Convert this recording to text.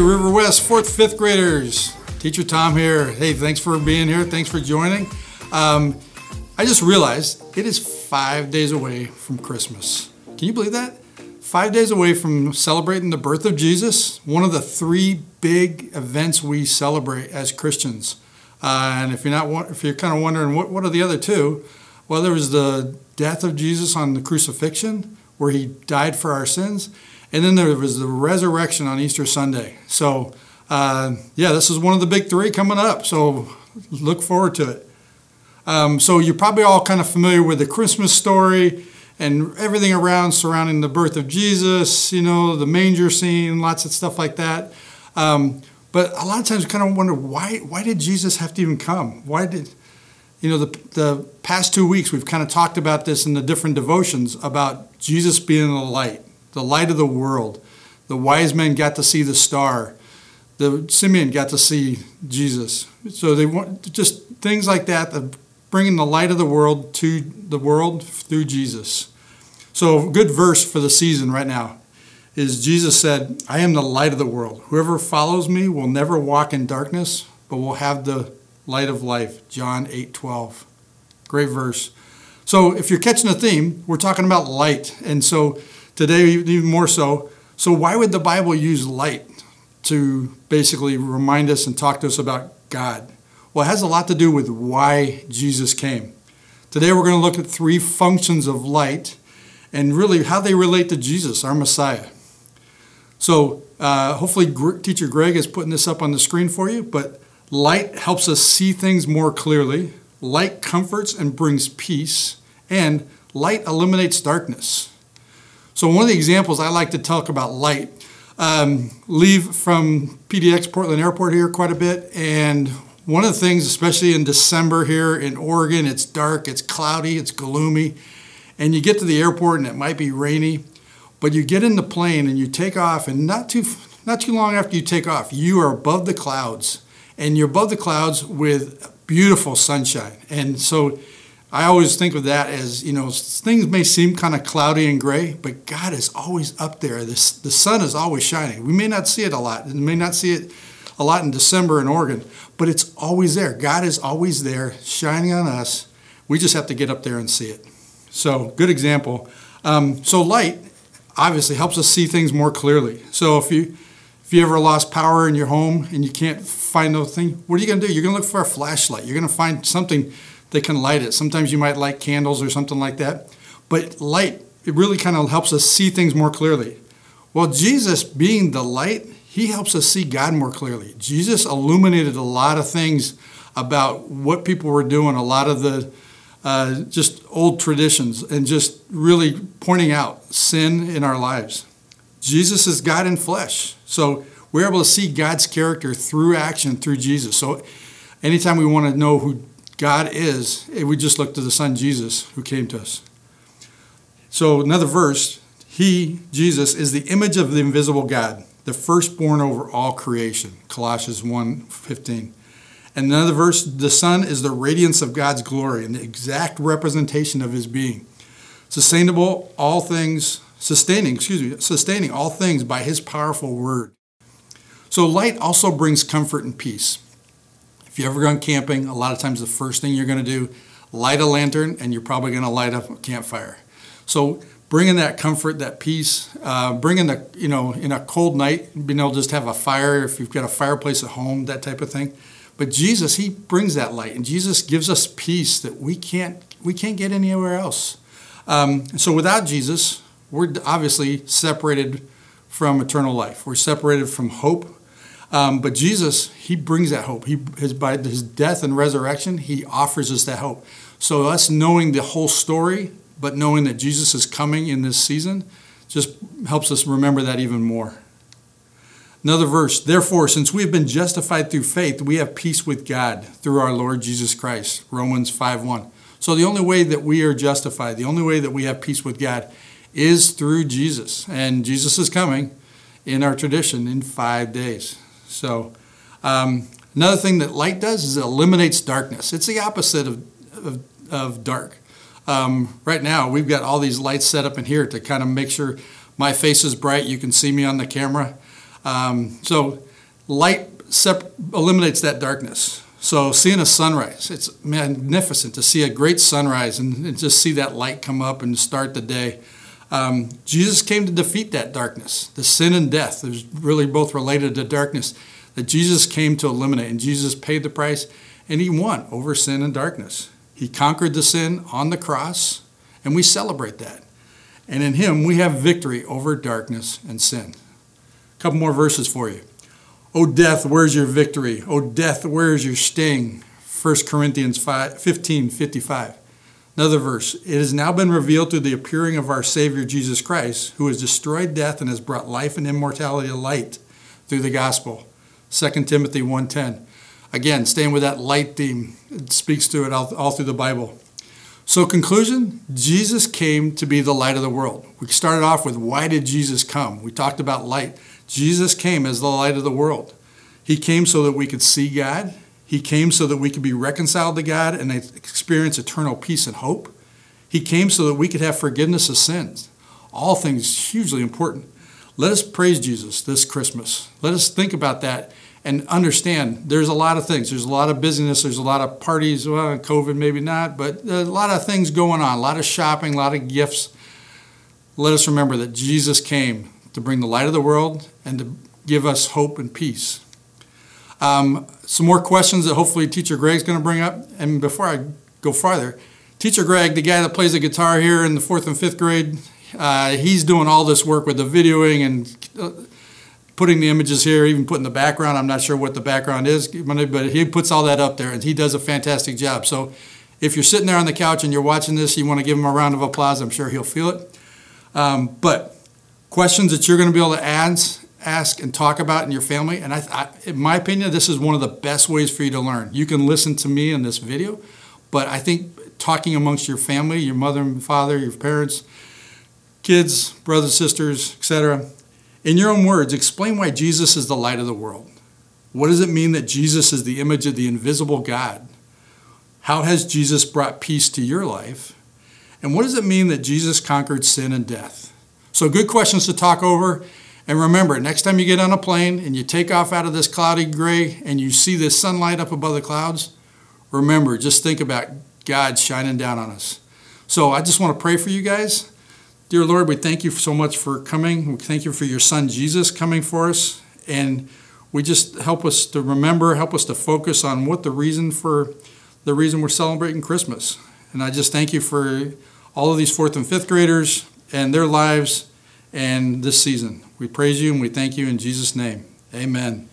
River West fourth, fifth graders. Teacher Tom here. Hey, thanks for being here. Thanks for joining. Um, I just realized it is five days away from Christmas. Can you believe that? Five days away from celebrating the birth of Jesus, one of the three big events we celebrate as Christians. Uh, and if you're not, if you're kind of wondering what, what are the other two, well, there was the death of Jesus on the crucifixion, where he died for our sins, and then there was the resurrection on Easter Sunday. So, uh, yeah, this is one of the big three coming up. So, look forward to it. Um, so, you're probably all kind of familiar with the Christmas story and everything around surrounding the birth of Jesus, you know, the manger scene, lots of stuff like that. Um, but a lot of times, we kind of wonder why, why did Jesus have to even come? Why did, you know, the, the past two weeks, we've kind of talked about this in the different devotions about Jesus being the light the light of the world. The wise men got to see the star. The Simeon got to see Jesus. So they want just things like that, of bringing the light of the world to the world through Jesus. So a good verse for the season right now is Jesus said, I am the light of the world. Whoever follows me will never walk in darkness, but will have the light of life. John 8 12. Great verse. So if you're catching the theme, we're talking about light. And so Today, even more so. So, why would the Bible use light to basically remind us and talk to us about God? Well, it has a lot to do with why Jesus came. Today, we're going to look at three functions of light and really how they relate to Jesus, our Messiah. So, uh, hopefully, Teacher Greg is putting this up on the screen for you, but light helps us see things more clearly, light comforts and brings peace, and light eliminates darkness. So one of the examples I like to talk about light, um, leave from PDX Portland Airport here quite a bit, and one of the things, especially in December here in Oregon, it's dark, it's cloudy, it's gloomy, and you get to the airport and it might be rainy, but you get in the plane and you take off, and not too not too long after you take off, you are above the clouds, and you're above the clouds with beautiful sunshine, and so I always think of that as, you know, things may seem kind of cloudy and gray, but God is always up there. This, the sun is always shining. We may not see it a lot. We may not see it a lot in December in Oregon, but it's always there. God is always there shining on us. We just have to get up there and see it. So, good example. Um, so, light obviously helps us see things more clearly. So, if you if you ever lost power in your home and you can't find no thing, what are you going to do? You're going to look for a flashlight. You're going to find something they can light it. Sometimes you might light candles or something like that. But light, it really kind of helps us see things more clearly. Well, Jesus being the light, he helps us see God more clearly. Jesus illuminated a lot of things about what people were doing, a lot of the uh, just old traditions, and just really pointing out sin in our lives. Jesus is God in flesh. So we're able to see God's character through action through Jesus. So anytime we want to know who God is, eh, we just look to the Son Jesus who came to us. So another verse, he, Jesus, is the image of the invisible God, the firstborn over all creation. Colossians 1:15. And another verse, the Son is the radiance of God's glory and the exact representation of his being. Sustainable all things, sustaining, excuse me, sustaining all things by his powerful word. So light also brings comfort and peace. If you ever gone camping, a lot of times the first thing you're going to do, light a lantern, and you're probably going to light up a campfire. So bringing that comfort, that peace, uh, bringing the, you know, in a cold night, being able to just have a fire, if you've got a fireplace at home, that type of thing. But Jesus, He brings that light, and Jesus gives us peace that we can't, we can't get anywhere else. Um, so without Jesus, we're obviously separated from eternal life. We're separated from hope. Um, but Jesus, He brings that hope. He his, by His death and resurrection, He offers us that hope. So us knowing the whole story, but knowing that Jesus is coming in this season, just helps us remember that even more. Another verse, therefore, since we have been justified through faith, we have peace with God through our Lord Jesus Christ. Romans 5 1. So the only way that we are justified, the only way that we have peace with God is through Jesus. And Jesus is coming in our tradition in five days. So, um, another thing that light does is it eliminates darkness. It's the opposite of, of, of dark. Um, right now, we've got all these lights set up in here to kind of make sure my face is bright. You can see me on the camera. Um, so light eliminates that darkness. So seeing a sunrise, it's magnificent to see a great sunrise and, and just see that light come up and start the day. Um, Jesus came to defeat that darkness, the sin and death. There's really both related to darkness that Jesus came to eliminate, and Jesus paid the price, and he won over sin and darkness. He conquered the sin on the cross, and we celebrate that. And in him, we have victory over darkness and sin. A couple more verses for you. O death, where's your victory? O death, where's your sting? 1 Corinthians 5, 15 55. Another verse. It has now been revealed through the appearing of our Savior Jesus Christ, who has destroyed death and has brought life and immortality to light through the gospel. 2 Timothy 1.10. Again, staying with that light theme, it speaks to it all, all through the Bible. So, conclusion Jesus came to be the light of the world. We started off with why did Jesus come? We talked about light. Jesus came as the light of the world. He came so that we could see God. He came so that we could be reconciled to God and experience eternal peace and hope. He came so that we could have forgiveness of sins. All things hugely important. Let us praise Jesus this Christmas. Let us think about that and understand there's a lot of things. There's a lot of busyness. There's a lot of parties. Well, COVID maybe not, but a lot of things going on. A lot of shopping, a lot of gifts. Let us remember that Jesus came to bring the light of the world and to give us hope and peace. Um, some more questions that hopefully Teacher Greg's going to bring up. And before I go farther, Teacher Greg, the guy that plays the guitar here in the fourth and fifth grade, uh, he's doing all this work with the videoing and uh, putting the images here, even putting the background. I'm not sure what the background is, but he puts all that up there and he does a fantastic job. So if you're sitting there on the couch and you're watching this, you want to give him a round of applause. I'm sure he'll feel it. Um, but questions that you're going to be able to ask, ask and talk about in your family. And I, I, in my opinion, this is one of the best ways for you to learn. You can listen to me in this video, but I think talking amongst your family, your mother and father, your parents, kids, brothers, sisters, etc., in your own words, explain why Jesus is the light of the world. What does it mean that Jesus is the image of the invisible God? How has Jesus brought peace to your life? And what does it mean that Jesus conquered sin and death? So, good questions to talk over. And remember, next time you get on a plane and you take off out of this cloudy gray and you see this sunlight up above the clouds, remember, just think about God shining down on us. So, I just want to pray for you guys. Dear Lord, we thank you so much for coming. We thank you for your son Jesus coming for us. And we just help us to remember, help us to focus on what the reason for the reason we're celebrating Christmas. And I just thank you for all of these fourth and fifth graders and their lives and this season. We praise you and we thank you in Jesus' name. Amen.